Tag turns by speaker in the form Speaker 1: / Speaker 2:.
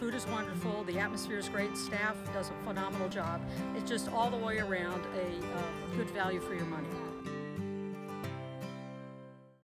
Speaker 1: food is wonderful, the atmosphere is great, staff does a phenomenal job. It's just all the way around a uh, good value for your money.